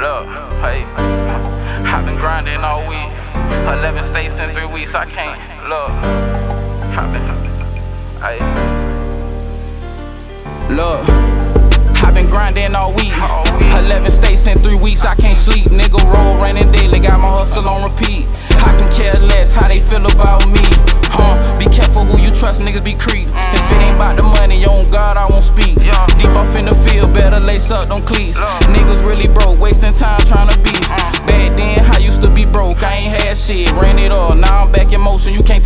Look, hey, I've been grinding all week. 11 states in three weeks, I can't. Look, I've been, hey. Look, I've been grinding all week. 11 states in three weeks, I can't sleep. Nigga roll raining daily, got my hustle on repeat. I can care less how they feel about me. Huh, be careful who you trust, niggas be creep. If it ain't about the money, on God, I won't speak. Deep off in the field, better lace up, them cleats.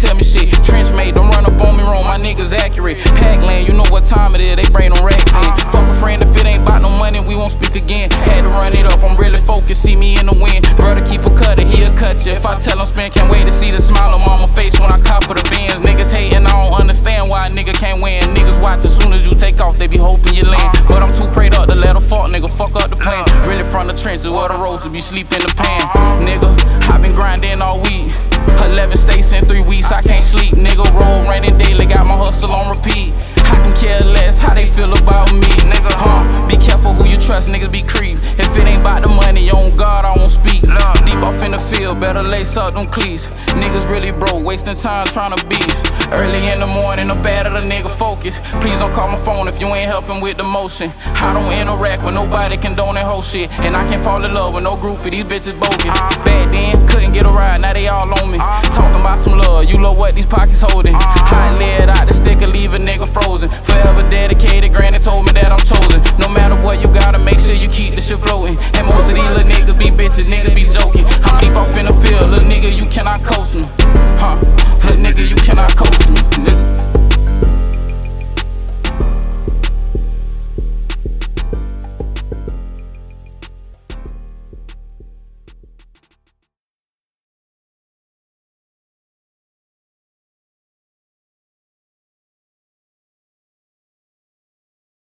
tell me shit. Trench made, don't run up on me wrong, my niggas accurate. Pack land, you know what time it is, they bring them racks in. Uh-huh. Fuck a friend if it ain't bout no money, we won't speak again. Had to run it up, I'm really focused, see me in the wind. Brother, keep a cutter, he'll cut you. If I tell him spin, can't wait to see the smile on mama face when I cop with the Benz. Niggas hating, I don't understand why a nigga can't win. Niggas watch as soon as you take off, they be hoping you land. But I'm too prayed up to let them fall, nigga, fuck up the plan. Uh-huh. Really from the trenches, where the roads will be sleep in the pan. Uh-huh. Nigga, I been grinding all week. 11 states in 3 feel about me. Nigga. huh? Be careful who you trust, niggas be creep. If it ain't about the money, on God, I won't speak. Love. Deep off in the field, better lace up them cleats. Niggas really broke, wasting time trying to beef. Early in the morning, I'm bad at a nigga focus. Please don't call my phone if you ain't helping with the motion. I don't interact with nobody, condone that whole shit. And I can't fall in love with no groupie, these bitches bogus. Uh-huh. Back then, couldn't get a ride, now they all on me. Uh-huh. Talking about some love, you love what these pockets holding. granny told me that I'm chosen. No matter what, you gotta make sure you keep this shit floating. And most of these little niggas be bitches, niggas be joking. I'm deep off in the field, little nigga, you cannot coach me.